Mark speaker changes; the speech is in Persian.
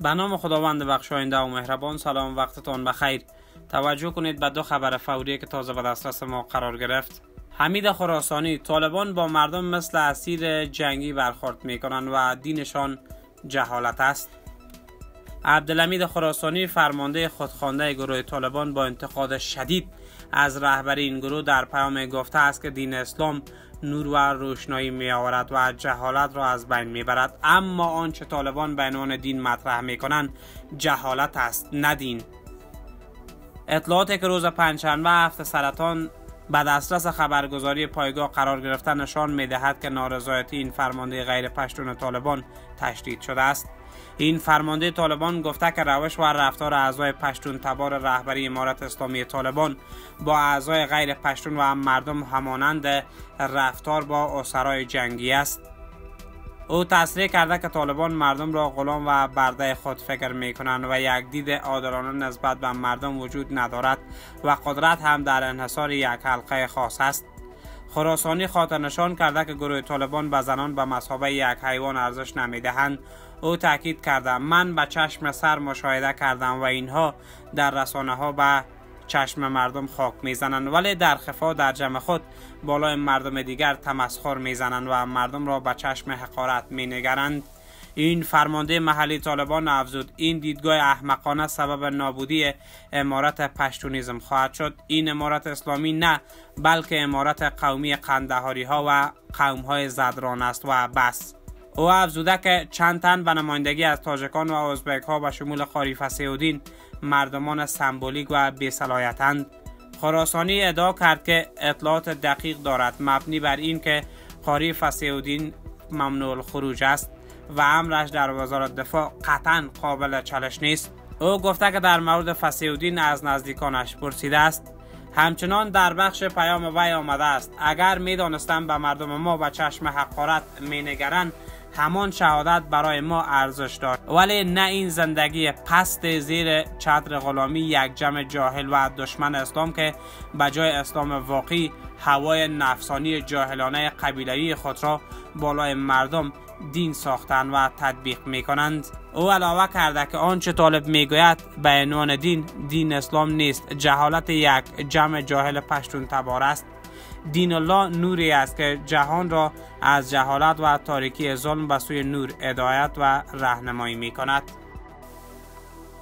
Speaker 1: به نام خداوند بخشاینده و مهربان سلام وقتتان بخیر. توجه کنید به دو خبر فوری که تازه به دسترس ما قرار گرفت. حمید خراسانی طالبان با مردم مثل اسیر جنگی برخورد می کنند و دینشان جهالت است. عبدالحمید خراسانی فرمانده خودخوانده گروه طالبان با انتقاد شدید از رهبری این گروه در پیام گفته است که دین اسلام نور و روشنایی می آورد و جهالت را از بین می برد اما آنچه طالبان به عنوان دین مطرح می کنند جهالت است نه دین. اطلاعاتی که روز پنجشنبه هفته سرطان به دسترس خبرگزاری پایگاه قرار گرفتن نشان می دهد که نارضایتی این فرمانده غیر پشتون طالبان تشدید شده است. این فرمانده طالبان گفته که روش و رفتار اعضای پشتون تبار رهبری امارت اسلامی طالبان با اعضای غیر پشتون و مردم همانند رفتار با اسرای جنگی است. او تصریح کرده که طالبان مردم را غلام و برده خود فکر می کنند و یک دید عادلانه نسبت به مردم وجود ندارد و قدرت هم در انحصار یک حلقه خاص است. خراسانی خاطر نشان کرده که گروه طالبان به زنان به مسابه یک حیوان ارزش نمی‌دهند. او تاکید کرده من به چشم سر مشاهده کردم و اینها در رسانه ها به چشم مردم خاک می‌زنند ولی در خفا در جمع خود بالای مردم دیگر تمسخر می‌زنند و مردم را به چشم حقارت مینگرند. این فرمانده محلی طالبان افزود این دیدگاه احمقانه سبب نابودی امارت پشتونیزم خواهد شد. این امارت اسلامی نه بلکه امارت قومی قندهاری ها و قوم های زدران است و بس. او افزوده که چند تن به نمایندگی از تاجکان و ازبک ها به شمول خاری فسیودین مردمان سمبولیک و بیصلاحیتند خراسانی ادعا کرد که اطلاعات دقیق دارد مبنی بر این که قاری فسیودین ممنوع خروج است و امرش در وزارت دفاع قطعا قابل چالش نیست. او گفته که در مورد فسیودین از نزدیکانش پرسیده است. همچنان در بخش پیام وی آمده است. اگر می دانستم به مردم ما به چشم حقارت می نگرند همان شهادت برای ما ارزش دارد ولی نه این زندگی پست زیر چتر غلامی یک جمع جاهل و دشمن اسلام که به جای اسلام واقعی هوای نفسانی جاهلانه قبیلهی خود را بالای مردم دین ساختن و تطبیق می کنند او علاوه کرده که آنچه طالب می گوید به عنوان دین دین اسلام نیست. جهالت یک جمع جاهل پشتون تبار است. دین الله نوری است که جهان را از جهالت و تاریکی ظلم به سوی نور هدایت و راهنمایی می کند